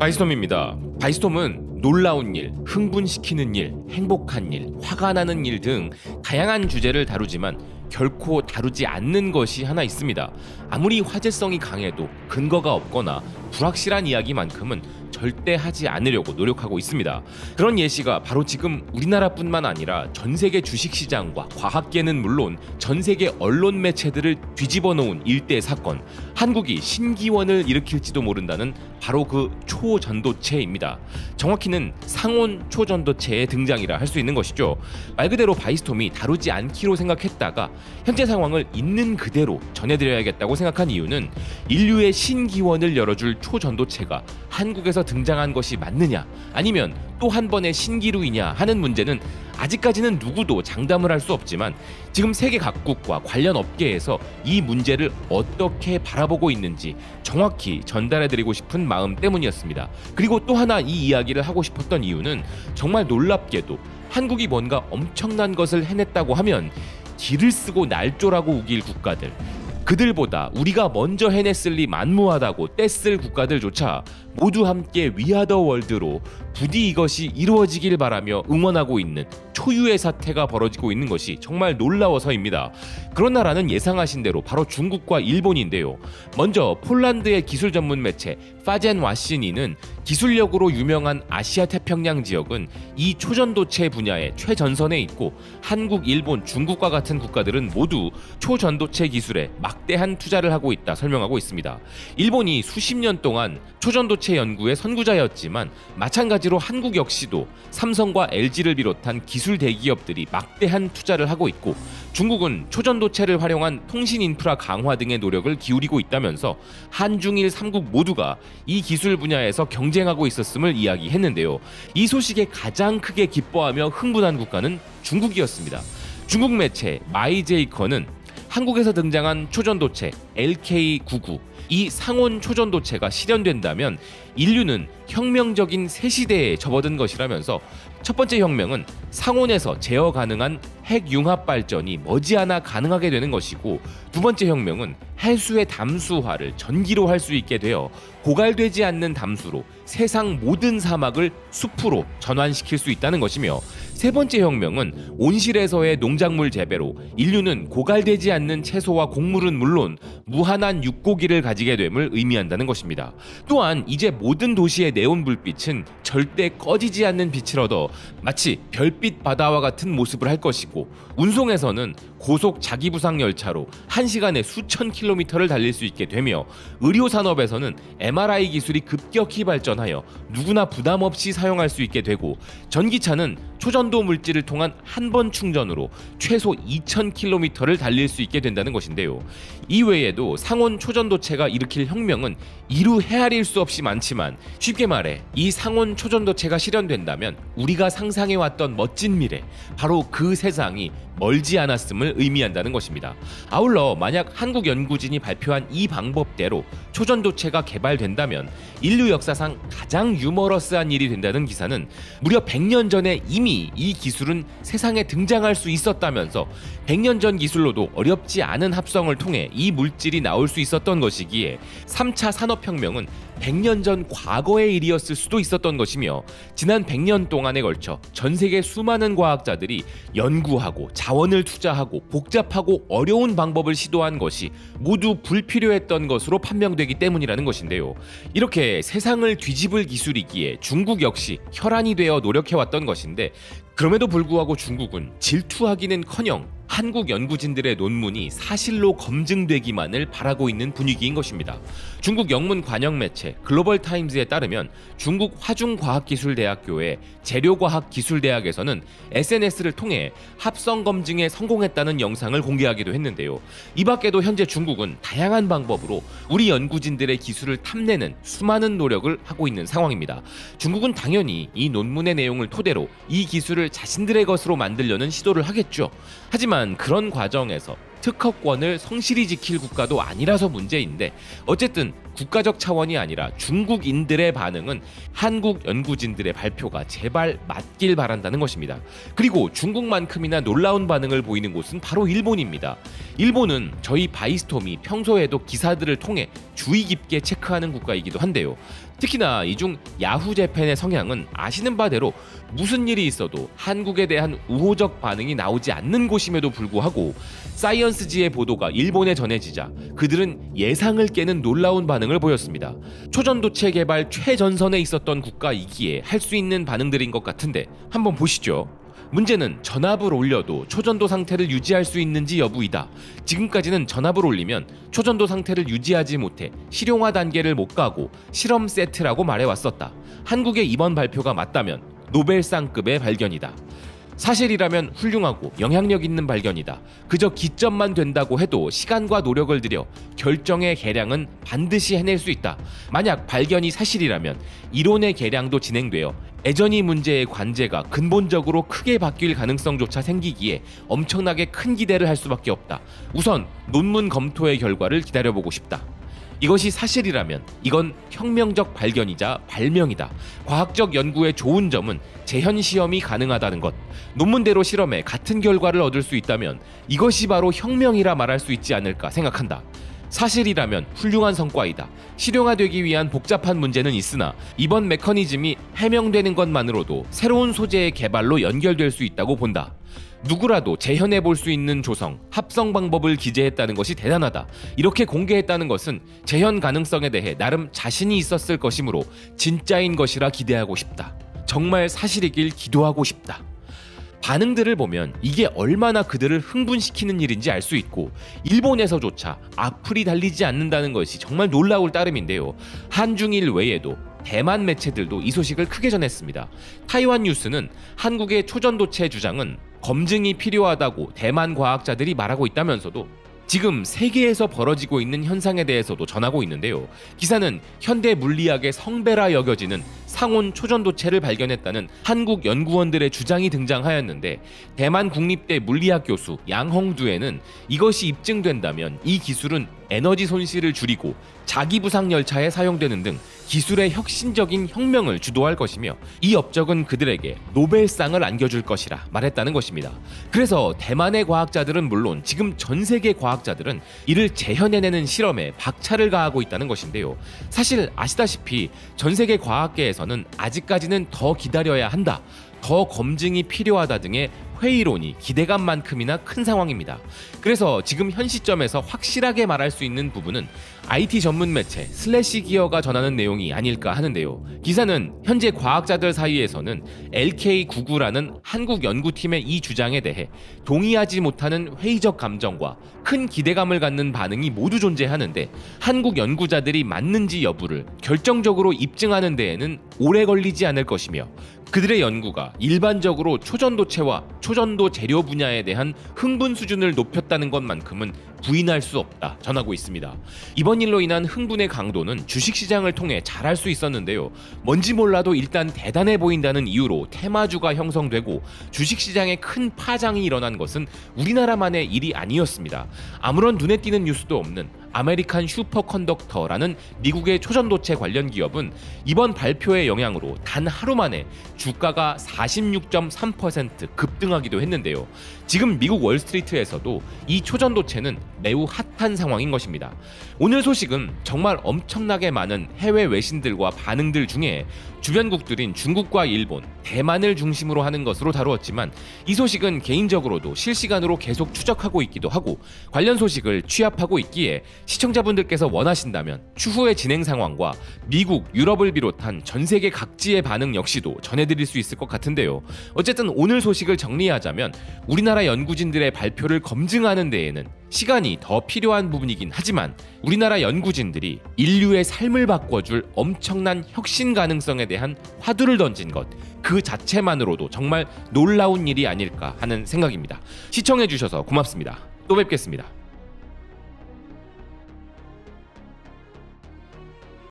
바이스톰입니다. 바이스톰은 놀라운 일, 흥분시키는 일, 행복한 일, 화가 나는 일 등 다양한 주제를 다루지만 결코 다루지 않는 것이 하나 있습니다. 아무리 화제성이 강해도 근거가 없거나 불확실한 이야기만큼은 절대 하지 않으려고 노력하고 있습니다. 그런 예시가 바로 지금 우리나라뿐만 아니라 전 세계 주식시장과 과학계는 물론 전 세계 언론 매체들을 뒤집어 놓은 일대 사건, 한국이 신기원을 일으킬지도 모른다는 바로 그 초전도체입니다. 정확히는 상온 초전도체의 등장이라 할 수 있는 것이죠. 말 그대로 바이스톰이 다루지 않기로 생각했다가 현재 상황을 있는 그대로 전해드려야겠다고 생각한 이유는 인류의 신기원을 열어줄 초전도체가 한국에서 등장한 것이 맞느냐 아니면 또 한 번의 신기루이냐 하는 문제는 아직까지는 누구도 장담을 할 수 없지만 지금 세계 각국과 관련 업계에서 이 문제를 어떻게 바라보고 있는지 정확히 전달해드리고 싶은 마음 때문이었습니다. 그리고 또 하나 이 이야기를 하고 싶었던 이유는 정말 놀랍게도 한국이 뭔가 엄청난 것을 해냈다고 하면 길을 쓰고 날조라고 우길 국가들 그들보다 우리가 먼저 해냈을 리 만무하다고 떼쓸 국가들조차 모두 함께 위아더 월드로 부디 이것이 이루어지길 바라며 응원하고 있는 초유의 사태가 벌어지고 있는 것이 정말 놀라워서입니다. 그런 나라는 예상하신 대로 바로 중국과 일본인데요. 먼저 폴란드의 기술 전문 매체 파젠 와시니는 기술력으로 유명한 아시아 태평양 지역은 이 초전도체 분야의 최전선에 있고 한국, 일본, 중국과 같은 국가들은 모두 초전도체 기술에 막대한 투자를 하고 있다 설명하고 있습니다. 일본이 수십 년 동안 초전도체 연구의 선구자였지만 마찬가지로 한국 역시도 삼성과 LG를 비롯한 기술 대기업들이 막대한 투자를 하고 있고 중국은 초전도체를 활용한 통신 인프라 강화 등의 노력을 기울이고 있다면서 한중일 삼국 모두가 이 기술 분야에서 경쟁하고 있었음을 이야기했는데요. 이 소식에 가장 크게 기뻐하며 흥분한 국가는 중국이었습니다. 중국 매체 마이제이커는 한국에서 등장한 초전도체 LK99 이 상온 초전도체가 실현된다면 인류는 혁명적인 새 시대에 접어든 것이라면서 첫 번째 혁명은 상온에서 제어 가능한 핵 융합 발전이 머지않아 가능하게 되는 것이고 두 번째 혁명은 해수의 담수화를 전기로 할 수 있게 되어 고갈되지 않는 담수로 세상 모든 사막을 숲으로 전환시킬 수 있다는 것이며 세 번째 혁명은 온실에서의 농작물 재배로 인류는 고갈되지 않는 채소와 곡물은 물론 무한한 육고기를 가지 게 됨을 의미한다는 것입니다. 또한 이제 모든 도시의 네온 불빛은 절대 꺼지지 않는 빛을 얻어 마치 별빛 바다와 같은 모습을 할 것이고 운송에서는 고속 자기부상 열차로 1시간에 수천 킬로미터를 달릴 수 있게 되며 의료 산업에서는 MRI 기술이 급격히 발전하여 누구나 부담 없이 사용할 수 있게 되고 전기차는 초전도 물질을 통한 한 번 충전으로 최소 2,000km를 달릴 수 있게 된다는 것인데요. 이외에도 상온 초전도체가 일으킬 혁명은 이루 헤아릴 수 없이 많지만 쉽게 말해 이 상온 초전도체가 실현된다면 우리가 상상해왔던 멋진 미래, 바로 그 세상이 멀지 않았음을 의미한다는 것입니다. 아울러 만약 한국 연구진이 발표한 이 방법대로 초전도체가 개발된다면 인류 역사상 가장 유머러스한 일이 된다는 기사는 무려 100년 전에 이미 이 기술은 세상에 등장할 수 있었다면서 100년 전 기술로도 어렵지 않은 합성을 통해 이 물질이 나올 수 있었던 것이기에 3차 산업혁명은 100년 전 과거의 일이었을 수도 있었던 것이며 지난 100년 동안에 걸쳐 전 세계 수많은 과학자들이 연구하고 자원을 투자하고 복잡하고 어려운 방법을 시도한 것이 모두 불필요했던 것으로 판명되기 때문이라는 것인데요. 이렇게 세상을 뒤집을 기술이기에 중국 역시 혈안이 되어 노력해왔던 것인데 그럼에도 불구하고 중국은 질투하기는커녕 한국 연구진들의 논문이 사실로 검증되기만을 바라고 있는 분위기인 것입니다. 중국 영문 관영 매체 글로벌 타임즈에 따르면 중국 화중과학기술대학교의 재료과학기술대학에서는 SNS를 통해 합성 검증에 성공했다는 영상을 공개하기도 했는데요. 이 밖에도 현재 중국은 다양한 방법으로 우리 연구진들의 기술을 탐내는 수많은 노력을 하고 있는 상황입니다. 중국은 당연히 이 논문의 내용을 토대로 이 기술을 자신들의 것으로 만들려는 시도를 하겠죠. 하지만 그런 과정에서 특허권을 성실히 지킬 국가도 아니라서 문제인데 어쨌든 국가적 차원이 아니라 중국인들의 반응은 한국 연구진들의 발표가 제발 맞길 바란다는 것입니다. 그리고 중국만큼이나 놀라운 반응을 보이는 곳은 바로 일본입니다. 일본은 저희 바이스톰이 평소에도 기사들을 통해 주의 깊게 체크하는 국가이기도 한데요. 특히나 이 중 야후 재팬의 성향은 아시는 바대로 무슨 일이 있어도 한국에 대한 우호적 반응이 나오지 않는 곳임에도 불구하고 사이언스지의 보도가 일본에 전해지자 그들은 예상을 깨는 놀라운 반응을 보였습니다. 초전도체 개발 최전선에 있었던 국가이기에 할 수 있는 반응들인 것 같은데 한번 보시죠. 문제는 전압을 올려도 초전도 상태를 유지할 수 있는지 여부이다. 지금까지는 전압을 올리면 초전도 상태를 유지하지 못해 실용화 단계를 못 가고 실험 세트라고 말해왔었다. 한국의 이번 발표가 맞다면 노벨상급의 발견이다. 사실이라면 훌륭하고 영향력 있는 발견이다. 그저 기점만 된다고 해도 시간과 노력을 들여 결정의 계량은 반드시 해낼 수 있다. 만약 발견이 사실이라면 이론의 계량도 진행되어 애전이 문제의 관제가 근본적으로 크게 바뀔 가능성조차 생기기에 엄청나게 큰 기대를 할 수밖에 없다. 우선 논문 검토의 결과를 기다려보고 싶다. 이것이 사실이라면 이건 혁명적 발견이자 발명이다. 과학적 연구의 좋은 점은 재현 시험이 가능하다는 것. 논문대로 실험해 같은 결과를 얻을 수 있다면 이것이 바로 혁명이라 말할 수 있지 않을까 생각한다. 사실이라면 훌륭한 성과이다. 실용화되기 위한 복잡한 문제는 있으나 이번 메커니즘이 해명되는 것만으로도 새로운 소재의 개발로 연결될 수 있다고 본다. 누구라도 재현해 볼 수 있는 조성, 합성 방법을 기재했다는 것이 대단하다. 이렇게 공개했다는 것은 재현 가능성에 대해 나름 자신이 있었을 것이므로 진짜인 것이라 기대하고 싶다. 정말 사실이길 기도하고 싶다. 반응들을 보면 이게 얼마나 그들을 흥분시키는 일인지 알 수 있고 일본에서조차 악플이 달리지 않는다는 것이 정말 놀라울 따름인데요. 한중일 외에도 대만 매체들도 이 소식을 크게 전했습니다. 타이완 뉴스는 한국의 초전도체 주장은 검증이 필요하다고 대만 과학자들이 말하고 있다면서도 지금 세계에서 벌어지고 있는 현상에 대해서도 전하고 있는데요. 기사는 현대 물리학의 성배라 여겨지는 상온 초전도체를 발견했다는 한국 연구원들의 주장이 등장하였는데 대만 국립대 물리학 교수 양홍두에는 이것이 입증된다면 이 기술은 에너지 손실을 줄이고 자기 부상 열차에 사용되는 등 기술의 혁신적인 혁명을 주도할 것이며 이 업적은 그들에게 노벨상을 안겨줄 것이라 말했다는 것입니다. 그래서 대만의 과학자들은 물론 지금 전 세계 과학자들은 이를 재현해내는 실험에 박차를 가하고 있다는 것인데요. 사실 아시다시피 전 세계 과학계에 서는 아직까지는 더 기다려야 한다. 더 검증이 필요하다 등의 회의론이 기대감만큼이나 큰 상황입니다. 그래서 지금 현 시점에서 확실하게 말할 수 있는 부분은 IT 전문 매체 SlashGear가 전하는 내용이 아닐까 하는데요. 기사는 현재 과학자들 사이에서는 LK99라는 한국 연구팀의 이 주장에 대해 동의하지 못하는 회의적 감정과 큰 기대감을 갖는 반응이 모두 존재하는데 한국 연구자들이 맞는지 여부를 결정적으로 입증하는 데에는 오래 걸리지 않을 것이며 그들의 연구가 일반적으로 초전도체와 초전도 재료 분야에 대한 흥분 수준을 높였다는 것만큼은 부인할 수 없다 전하고 있습니다. 이번 일로 인한 흥분의 강도는 주식시장을 통해 잘할 수 있었는데요. 뭔지 몰라도 일단 대단해 보인다는 이유로 테마주가 형성되고 주식시장에 큰 파장이 일어난 것은 우리나라만의 일이 아니었습니다. 아무런 눈에 띄는 뉴스도 없는 American Superconductor라는 미국의 초전도체 관련 기업은 이번 발표의 영향으로 단 하루 만에 주가가 46.3% 급등하기도 했는데요. 지금 미국 월스트리트에서도 이 초전도체는 매우 핫한 상황인 것입니다. 오늘 소식은 정말 엄청나게 많은 해외 외신들과 반응들 중에 주변국들인 중국과 일본, 대만을 중심으로 하는 것으로 다루었지만 이 소식은 개인적으로도 실시간으로 계속 추적하고 있기도 하고 관련 소식을 취합하고 있기에 시청자분들께서 원하신다면 추후의 진행 상황과 미국, 유럽을 비롯한 전 세계 각지의 반응 역시도 전해드릴 수 있을 것 같은데요. 어쨌든 오늘 소식을 정리하자면 우리나라 연구진들의 발표를 검증하는 데에는 시간이 더 필요한 부분이긴 하지만 우리나라 연구진들이 인류의 삶을 바꿔줄 엄청난 혁신 가능성에 대한 화두를 던진 것, 그 자체만으로도 정말 놀라운 일이 아닐까 하는 생각입니다. 시청해주셔서 고맙습니다. 또 뵙겠습니다.